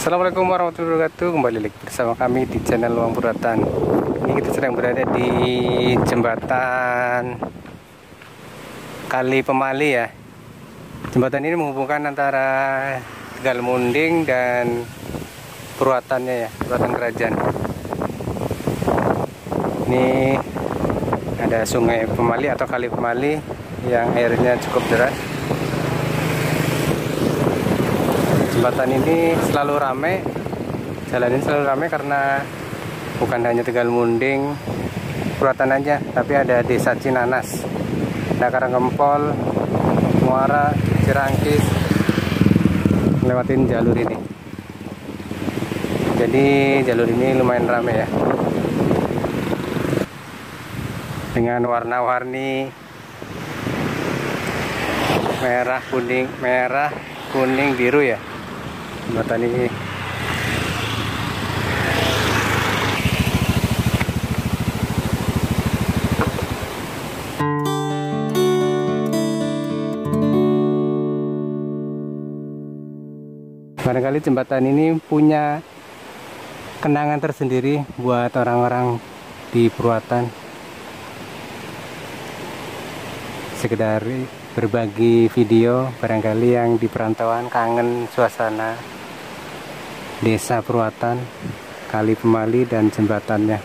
Assalamualaikum warahmatullahi wabarakatuh. Kembali lagi bersama kami di channel Luang Puratan Ini kita sedang berada di jembatan Kali Pemali ya. Jembatan ini menghubungkan antara Tegal Munding dan Purwatannya ya Purwatan Kerajaan. Ini ada sungai Pemali atau Kali Pemali Yang airnya cukup deras jembatan ini selalu ramai jalan ini selalu ramai karena bukan hanya Tegal Munding Purwatan aja tapi ada desa Cinanas ada Karangkempol Muara Cirangkis lewatin jalur ini. Jadi jalur ini lumayan ramai ya. Dengan warna-warni merah kuning merah kuning biru ya jembatan ini barangkali jembatan ini punya kenangan tersendiri buat orang-orang di Purwatan sekedar berbagi video barangkali yang di perantauan kangen suasana desa Purwatan kali pemali dan jembatannya.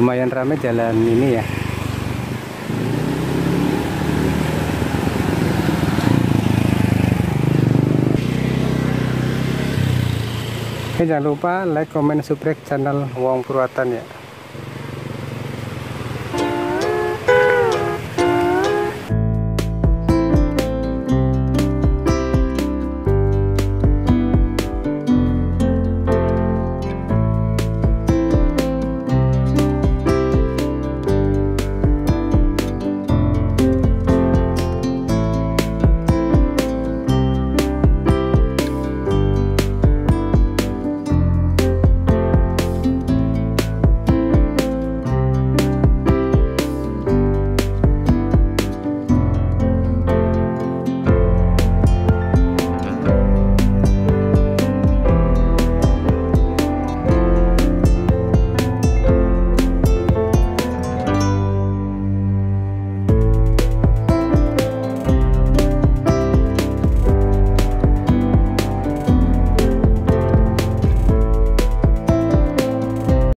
Lumayan ramai jalan ini ya. Oke jangan lupa like, comment, subscribe channel Wong Purwatan ya